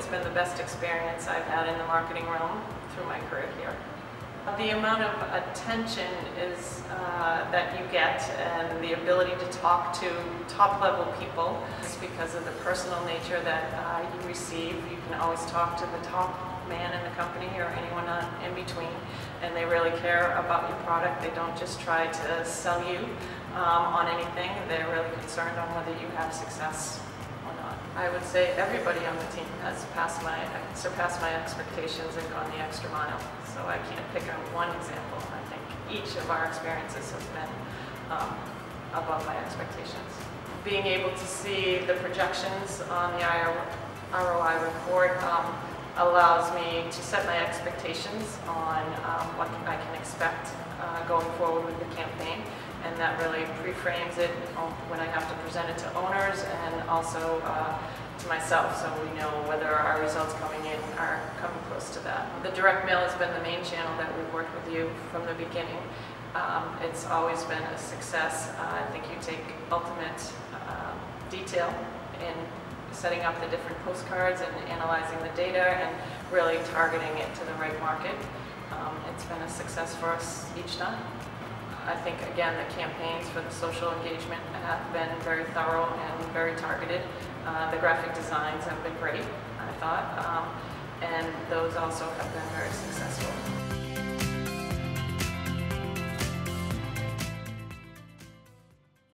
it's been the best experience I've had in the marketing realm through my career here. The amount of attention is uh, that you get and the ability to talk to top level people is because of the personal nature that uh, you receive. You can always talk to the top man in the company or anyone in between and they really care about your product. They don't just try to sell you um, on anything. They're really concerned on whether you have success. I would say everybody on the team has passed my, surpassed my expectations and gone the extra mile so I can't pick on one example. I think each of our experiences has been um, above my expectations. Being able to see the projections on the ROI report um, allows me to set my expectations on um, what I can expect uh, going forward with the campaign and that really pre-frames it when I have to present it to owners and also uh, to myself so we know whether our results coming in are coming close to that. The direct mail has been the main channel that we've worked with you from the beginning. Um, it's always been a success. Uh, I think you take ultimate uh, detail in setting up the different postcards and analyzing the data and really targeting it to the right market. Um, it's been a success for us each time. I think, again, the campaigns for the social engagement have been very thorough and very targeted. Uh, the graphic designs have been great, I thought, um, and those also have been very successful.